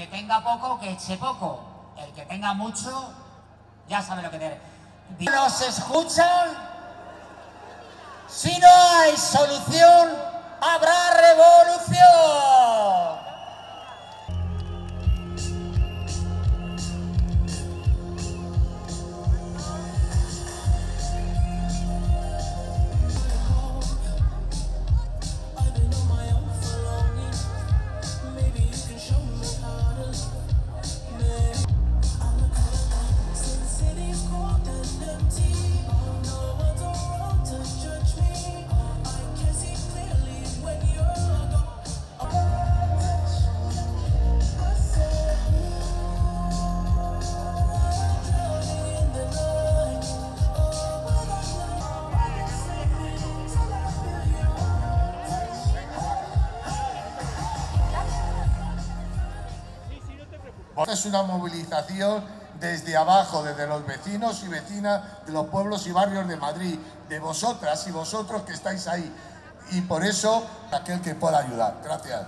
que tenga poco, que eche poco. El que tenga mucho, ya sabe lo que tiene. ¿Nos escuchan? Si no hay solución, Es una movilización desde abajo, desde los vecinos y vecinas de los pueblos y barrios de Madrid, de vosotras y vosotros que estáis ahí. Y por eso, aquel que pueda ayudar. Gracias.